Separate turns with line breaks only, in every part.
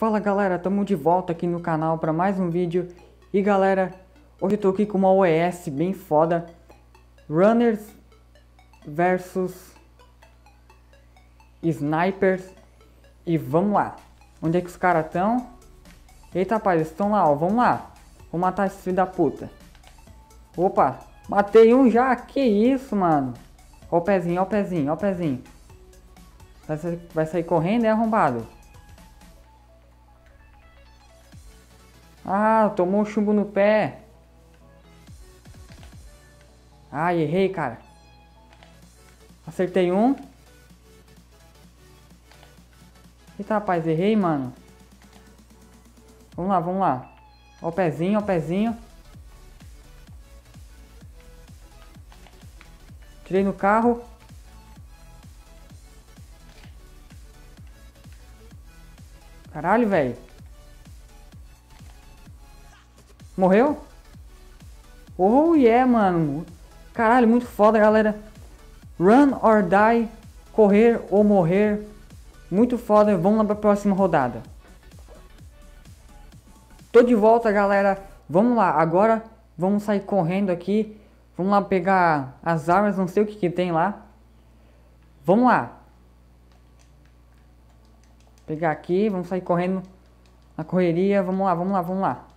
Fala galera, tamo de volta aqui no canal para mais um vídeo. E galera, hoje eu tô aqui com uma OES bem foda. Runners versus Snipers. E vamos lá. Onde é que os caras estão? Eita rapaz, eles estão lá, ó, vamos lá. Vou matar esse filho da puta. Opa, matei um já, que isso mano? Ó o pezinho, ó o pezinho, ó o pezinho. Vai sair, vai sair correndo, é arrombado Ah, tomou um chumbo no pé. Ai, errei, cara. Acertei um. Eita, rapaz, errei, mano. Vamos lá, vamos lá. Ó o pezinho, ó o pezinho. Tirei no carro. Caralho, velho. Morreu? Oh yeah, mano. Caralho, muito foda, galera. Run or die. Correr ou morrer. Muito foda. Vamos lá pra próxima rodada. Tô de volta, galera. Vamos lá. Agora vamos sair correndo aqui. Vamos lá pegar as armas. Não sei o que, que tem lá. Vamos lá. Pegar aqui. Vamos sair correndo na correria. Vamos lá, vamos lá, vamos lá.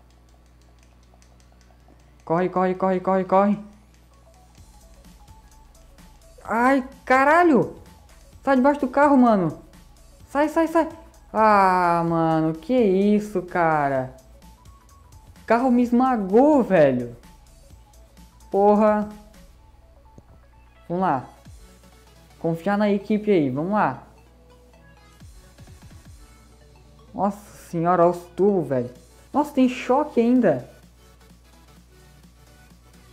Corre, corre, corre, corre, corre. Ai, caralho! Sai debaixo do carro, mano. Sai, sai, sai. Ah, mano, que isso, cara. O carro me esmagou, velho. Porra. Vamos lá. Confiar na equipe aí, vamos lá. Nossa senhora, olha os tubos, velho. Nossa, tem choque ainda.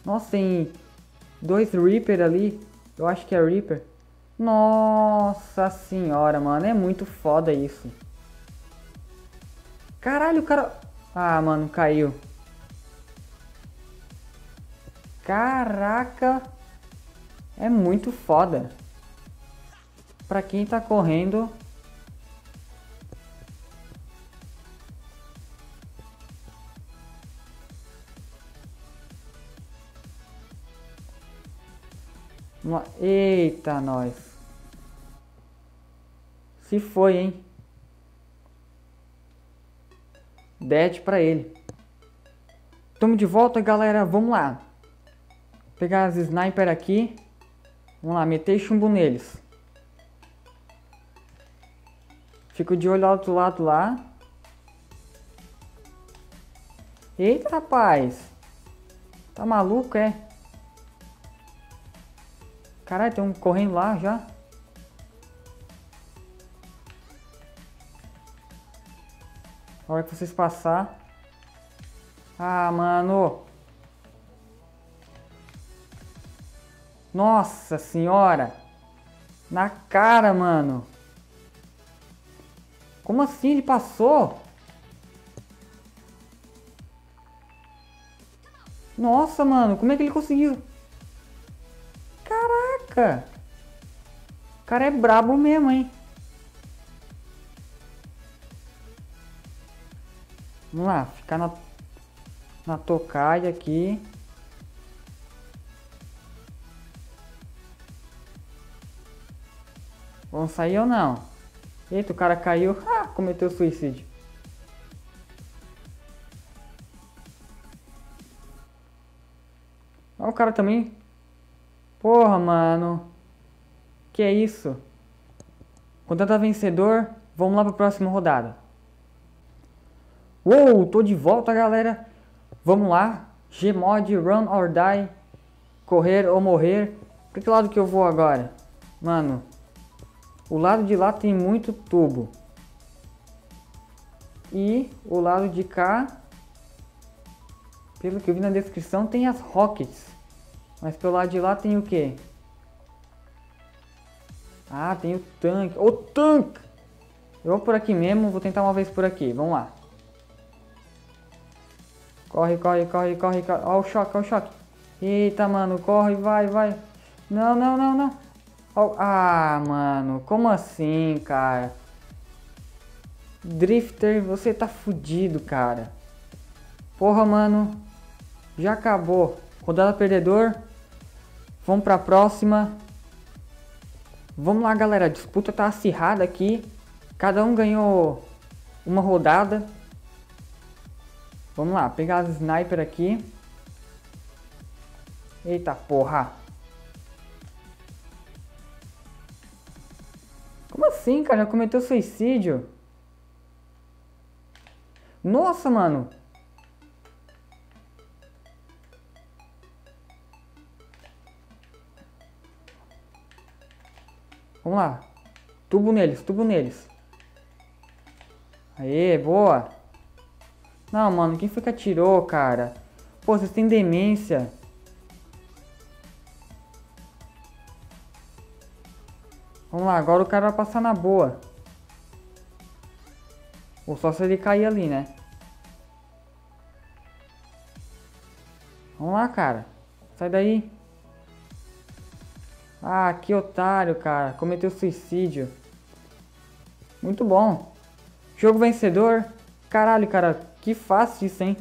Nossa, tem dois Reaper ali. Eu acho que é Reaper. Nossa senhora, mano. É muito foda isso. Caralho, o cara... Ah, mano, caiu. Caraca. É muito foda. Pra quem tá correndo... Eita, nós. Se foi, hein? Dead pra ele. Tamo de volta, galera. Vamos lá. Pegar as sniper aqui. Vamos lá, meter chumbo neles. Fico de olho outro lado lá. Eita, rapaz. Tá maluco, é? Caralho, tem um correndo lá já. A hora que vocês passar. Ah, mano. Nossa senhora. Na cara, mano. Como assim ele passou? Nossa, mano. Como é que ele conseguiu? O cara é brabo mesmo, hein? Vamos lá, ficar na, na tocaia aqui. Vamos sair ou não? Eita, o cara caiu. Ah, cometeu suicídio. Olha o cara também Porra, mano. Que é isso? Contanto tá vencedor, vamos lá pra próxima rodada. Uou, tô de volta, galera. Vamos lá. Gmod, Run or Die. Correr ou morrer. Pra que lado que eu vou agora? Mano, o lado de lá tem muito tubo. E o lado de cá, pelo que eu vi na descrição, tem as rockets. Mas pelo lado de lá tem o que? Ah, tem o tanque. O tanque! Eu vou por aqui mesmo, vou tentar uma vez por aqui. Vamos lá. Corre, corre, corre, corre, corre. Ó o choque, ó o choque. Eita, mano, corre, vai, vai. Não, não, não, não. Ó, ah, mano, como assim, cara? Drifter, você tá fudido, cara. Porra, mano. Já acabou. Rodada perdedor. Vamos pra próxima. Vamos lá, galera. A disputa tá acirrada aqui. Cada um ganhou uma rodada. Vamos lá, pegar as sniper aqui. Eita porra. Como assim, cara? Já cometeu suicídio? Nossa, mano. Vamos lá. Tubo neles, tubo neles. Aê, boa. Não, mano, quem foi que atirou, cara? Pô, vocês têm demência. Vamos lá, agora o cara vai passar na boa. Ou só se ele cair ali, né? Vamos lá, cara. Sai daí. Ah, que otário, cara. Cometeu suicídio. Muito bom. Jogo vencedor. Caralho, cara. Que fácil isso, hein?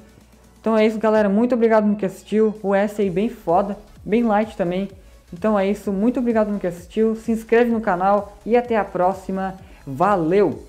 Então é isso, galera. Muito obrigado no que assistiu. O S aí bem foda. Bem light também. Então é isso. Muito obrigado no que assistiu. Se inscreve no canal. E até a próxima. Valeu!